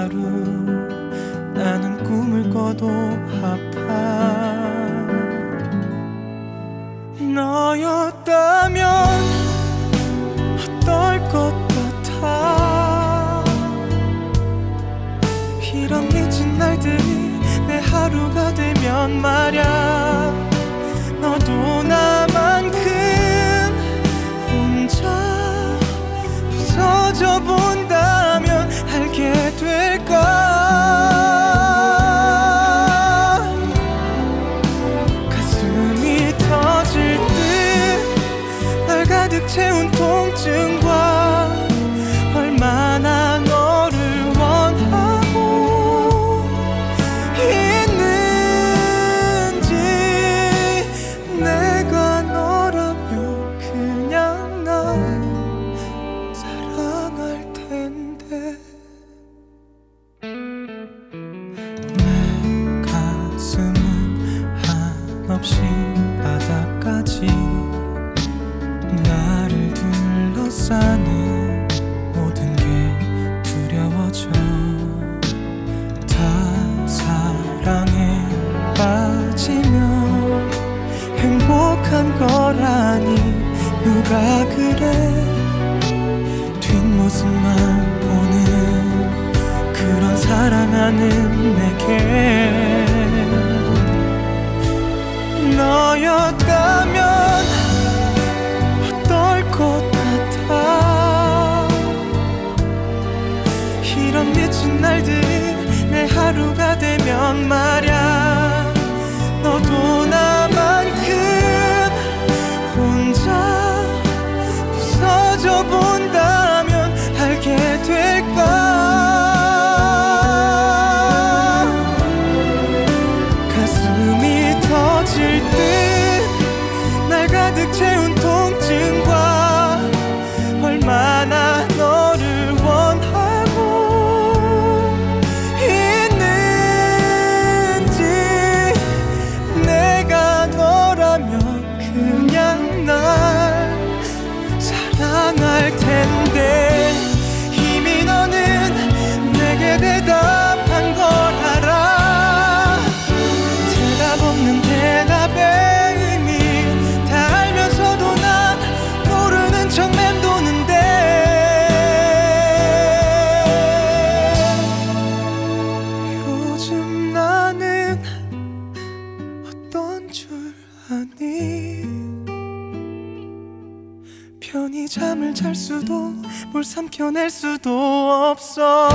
하루 나는 꿈을 꿔도 아파. 너였다면 어떨 것 같아? 이런 미친 날들이 내 하루가 되면 말야. 누가 그래? 뒷모습만 보는 그런 사랑하는 내게. 너였다면 어떨 것 같아? 이런 미친 날들 내 하루가 되면 말야 너도 나 잠을 잘 수도 뭘 삼켜낼 수도 없어.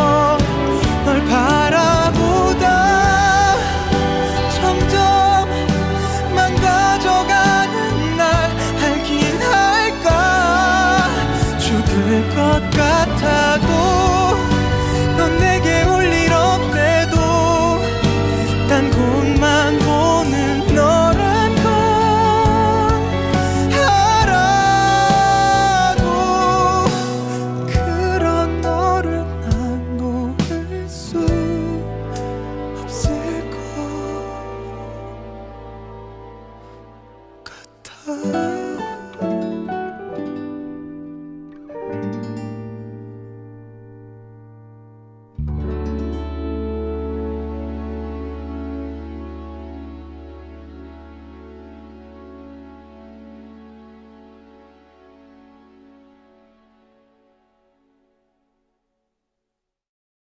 time.